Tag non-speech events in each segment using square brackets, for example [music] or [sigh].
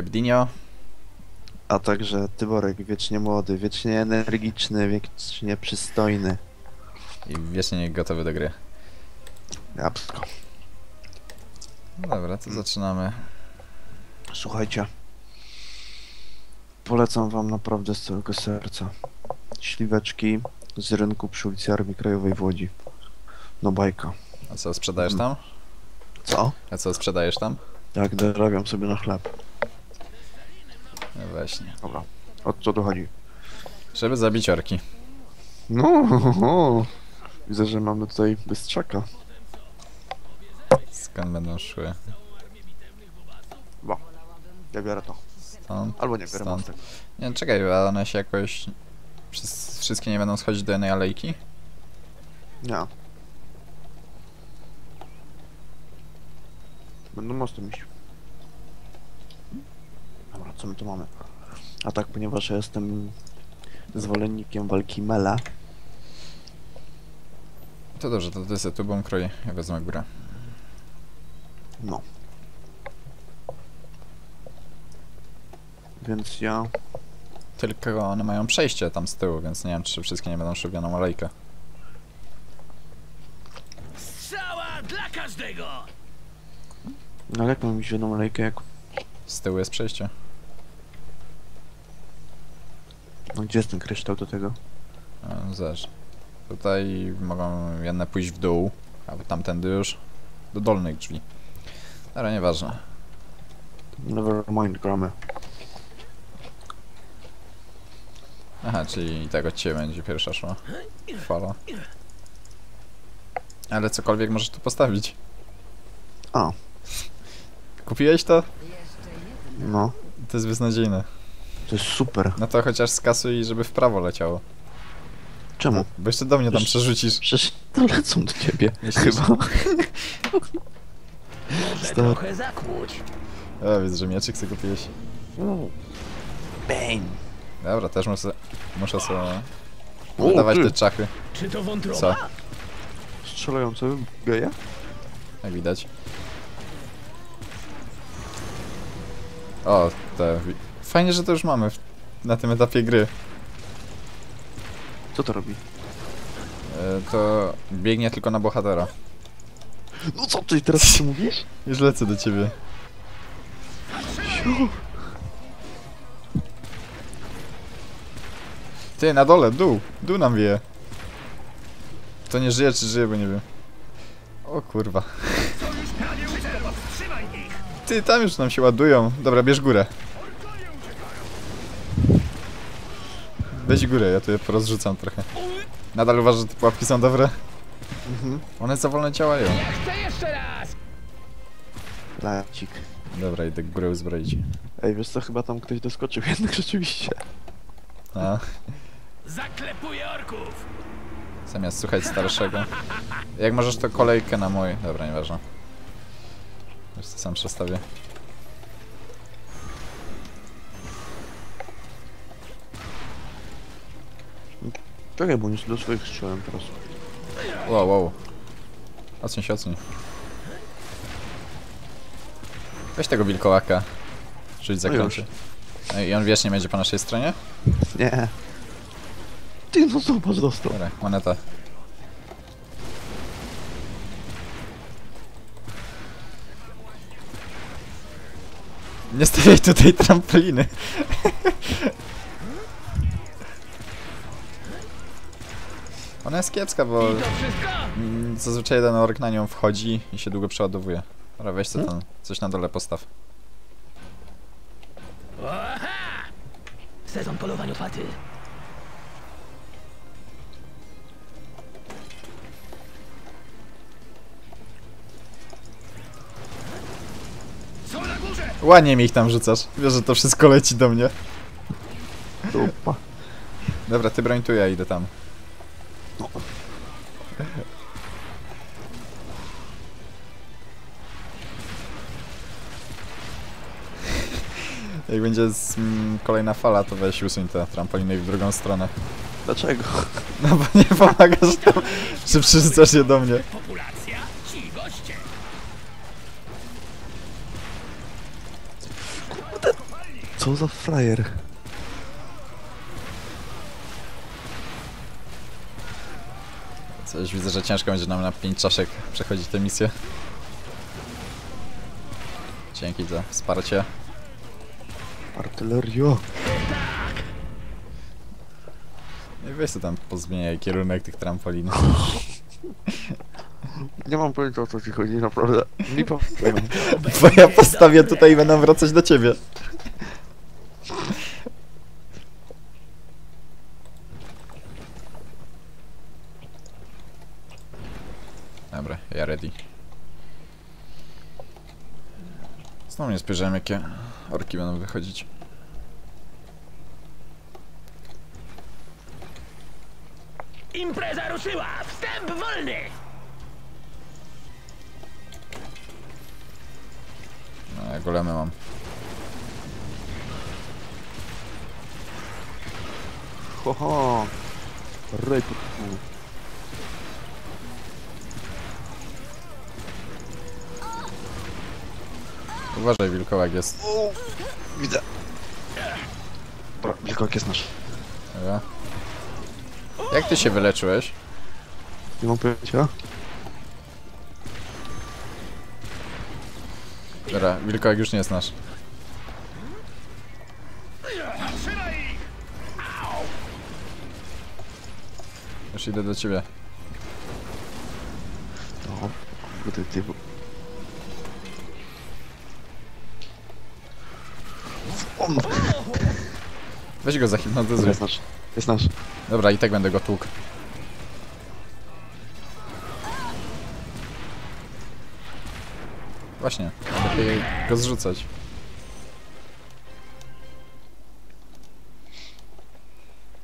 Hebdinio. A także Tyborek, wiecznie młody, wiecznie energiczny, wiecznie przystojny. I wiecznie gotowy do gry. Jabłko. No dobra, to zaczynamy. Słuchajcie. Polecam wam naprawdę z całego serca. Śliweczki z rynku przy ulicy Armii Krajowej w Łodzi. No bajka. A co, sprzedajesz tam? Co? A co, sprzedajesz tam? Tak, dorabiam sobie na chleb. No właśnie. Dobra. O co tu chodzi? Żeby zabić orki. No, [laughs] widzę, że mamy tutaj bystrzaka. Skąd będą szły? Ja biorę to. Stąd? Albo nie, biorę Stąd. mostek. Nie, czekaj, a one się jakoś... Przez wszystkie nie będą schodzić do jednej alejki? Nie. Będą mostem iść. Co my tu mamy? A tak, ponieważ ja jestem zwolennikiem walki mele, To dobrze, to ty sobie tubą kroi. Ja wezmę górę. no. Więc ja... Tylko one mają przejście tam z tyłu, więc nie wiem, czy wszystkie nie będą alejkę. Strzała dla każdego! No ale jak mam iść w jedną lejkę, jak... Z tyłu jest przejście. No gdzie jest ten kryształ do tego? E, Zależy. Tutaj mogą jedne pójść w dół, a tamtędy już do dolnych drzwi. Ale nieważne. Never mind, gramy. Aha, czyli i tak od ciebie będzie pierwsza szła. Fala. Ale cokolwiek możesz tu postawić. A. Kupiłeś to? No. To jest beznadziejne. To jest super. No to chociaż skasuj, żeby w prawo leciało. Czemu? Bo jeszcze do mnie tam Wiesz- przerzucisz. Przecież to lecą do ciebie. Myślisz? Chyba. Może Stary. trochę zakłóć. O, widzę, że mieczyk sobie kupiłeś. Bang. Dobra, też muszę, muszę sobie O, dawać ty. te czachy. Czy to wątroba? Co? Strzelające geje? Jak widać. O, te... wi- Fajnie, że to już mamy w, na tym etapie gry. Co to robi? E, to biegnie tylko na bohatera. No co ty teraz co mówisz? [laughs] Już lecę do ciebie. Ty, na dole, dół. Dół nam wieje. To nie żyje, czy żyje, bo nie wiem. O kurwa. Ty, tam już nam się ładują. Dobra, bierz górę. Weź górę, ja tu je porozrzucam trochę. Nadal uważasz, że te pułapki są dobre? Mhm. One za wolno działają. Chcę jeszcze raz! Lacik. Dobra, idę górę uzbroić. Ej, wiesz co, chyba tam ktoś doskoczył jednak rzeczywiście. A, Zaklepuję orków! zamiast słuchać starszego. Jak możesz to kolejkę na mój... Dobra, nieważne. Już to sam przestawię. Czekaj, bo nie do swoich strzelałem teraz. Wow, wow. Odsuń się, odsuń. Weź tego wilkołaka. Rzuć zaklęcie. Ej, I on wiecznie będzie po naszej stronie? Nie. Ty, no zobacz, dostał. Dobra, moneta. Nie stawiaj tutaj trampoliny. [laughs] Ona jest kiepska, bo mm, zazwyczaj jeden ork na nią wchodzi i się długo przeładowuje. Dobra, weź co Hmm? tam, coś na dole postaw. Sezon polowań otwarty. Ładnie mi ich tam rzucasz. Wiesz, że to wszystko leci do mnie. Dupa. Dobra, ty broń tu, ja idę tam. Jak będzie z, mm, kolejna fala, to weź usuń te trampoliny w drugą stronę. Dlaczego? [laughs] No bo nie pomagasz tam, czy przyrzucasz je do mnie. Populacja, ci goście. Co za frajer? Coś widzę, że ciężko będzie nam na 5 czaszek przechodzić tę misję. Dzięki za wsparcie. Artylerio. No i weź sobie tam pozmieniaj kierunek tych trampolin. Nie mam pojęcia o co ci chodzi, naprawdę. Nie powiem. [laughs] Bo ja postawię tutaj i będę wracać do ciebie. Dobra, ja ready. Znowu nie spojrzałem jakie orki będą wychodzić. Impreza ruszyła! Wstęp wolny! No, ja golemy mam. Ho, ho. Ryb. Uważaj, wilkołak jest. Widzę. Dobra, wilkołak jest nasz. Dobra. Jak ty się wyleczyłeś? Nie mam pojęcia. Dobra, wilkołak już nie jest nasz. Już idę do ciebie. No. Gdy ty... On Weź go zahipnotyzuj. jest nasz. Jest nasz. Dobra, i tak będę go tłukł. Właśnie, lepiej go zrzucać.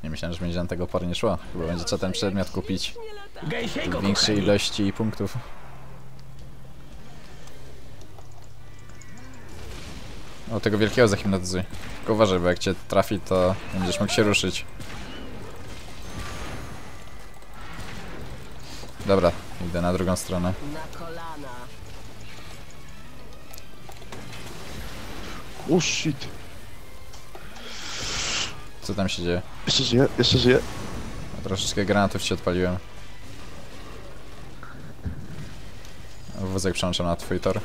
Nie myślałem, że będzie na tego pory nie szło. Chyba będzie trzeba ten przedmiot kupić w większej ilości punktów. O, tego wielkiego zahipnotyzuj. Tylko uważaj, bo jak cię trafi, to będziesz mógł się ruszyć. Dobra, idę na drugą stronę. Na kolana. O shit. Co tam się dzieje? Jeszcze żyje, jeszcze żyje. Troszeczkę granatów się odpaliłem. Wózek przełączam na twój tor.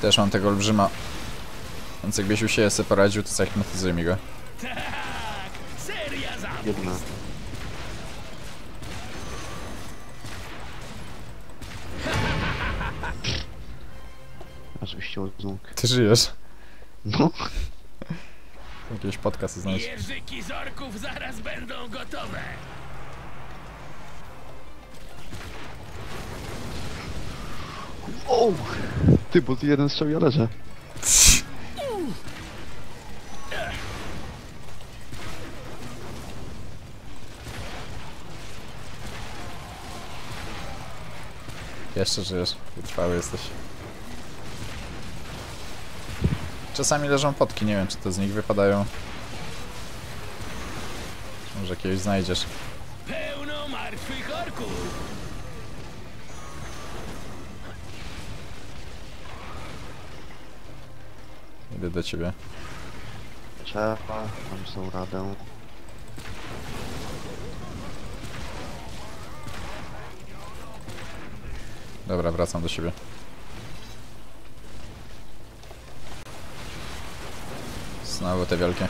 Też mam tego olbrzyma. Więc jakbyś siebie sobie poradził, to zahipnotyzuj mi go. Jedna. Aż wyściął z nóg. Ty żyjesz. No. Jakieś podcast znaleźć. Jeżyki z orków zaraz będą gotowe! O! Ty, bo ty jeden strzał ja leżę. Jeszcze żyjesz. Wytrwały jesteś. Czasami leżą potki, nie wiem czy to z nich wypadają. Może jakiegoś znajdziesz. Idę do ciebie. Trzeba, mam są radę. Dobra, wracam do siebie. Znowu te wielkie.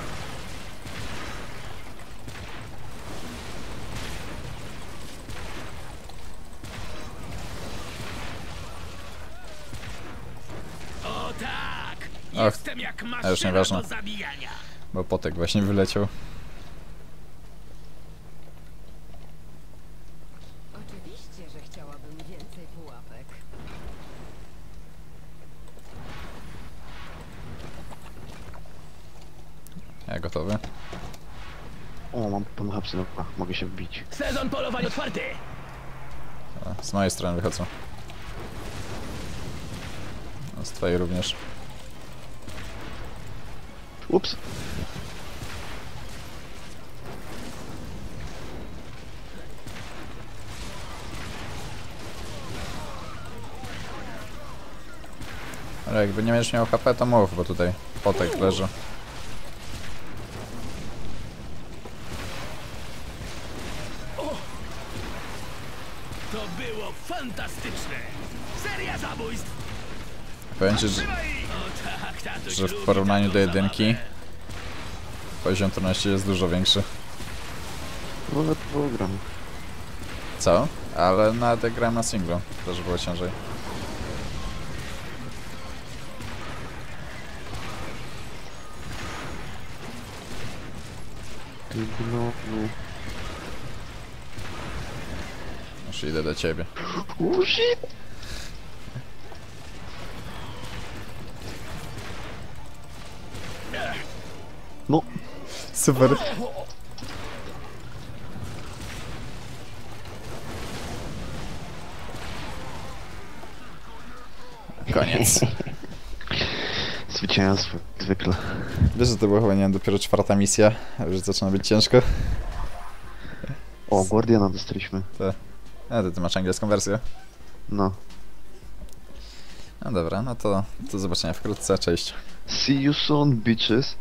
O tak! Ach, Jestem jak a już nieważne. Bo potek właśnie wyleciał. Oczywiście, że chciałabym więcej pułapek. Ja gotowy. O, mam pan hapsy, dobra, mogę się wbić. Sezon polowań otwarty! Z mojej strony wychodzą. A Z twojej również. Ups. Ale jakby nie będziesz miał HP, to mów, bo tutaj potek leży. To było fantastyczne! Seria zabójstw! Powiem ci, że, że w porównaniu do jedynki poziom trudności jest dużo większy. Wolę program. Co? Ale nawet jak grałem na singlu, też było ciężej. No, Już idę do ciebie. oh shit! Super. Koniec. [laughs] zwycięstwo, zwykle. Wiesz, że to była chyba, nie wiem, dopiero czwarta misja, już zaczyna być ciężko. O, Guardiana dostaliśmy. A, to ty masz angielską wersję? No. No dobra, no to do zobaczenia wkrótce, cześć. See you soon, bitches.